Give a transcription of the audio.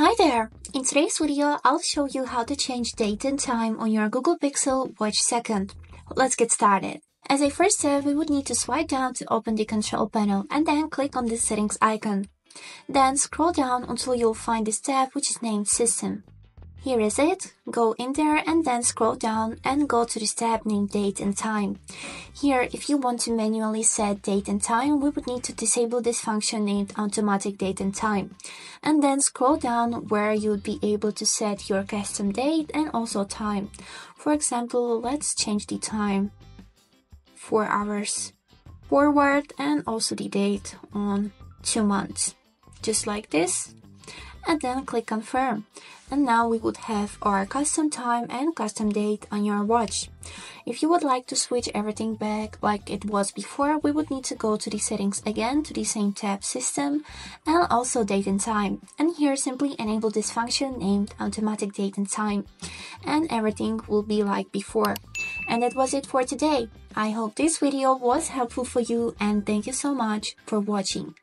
Hi there! In today's video, I'll show you how to change date and time on your Google Pixel Watch Second. Let's get started. As I first said, we would need to swipe down to open the control panel and then click on the settings icon. Then scroll down until you'll find this tab which is named System. Here is it. Go in there and then scroll down and go to this tab named Date and Time. Here, if you want to manually set date and time, we would need to disable this function named Automatic Date and Time. And then scroll down where you would be able to set your custom date and also time. For example, let's change the time 4 hours forward and also the date on 2 months. Just like this and then click confirm. And now we would have our custom time and custom date on your watch. If you would like to switch everything back like it was before, we would need to go to the settings again to the same tab system and also date and time. And here simply enable this function named automatic date and time and everything will be like before. And that was it for today. I hope this video was helpful for you and thank you so much for watching.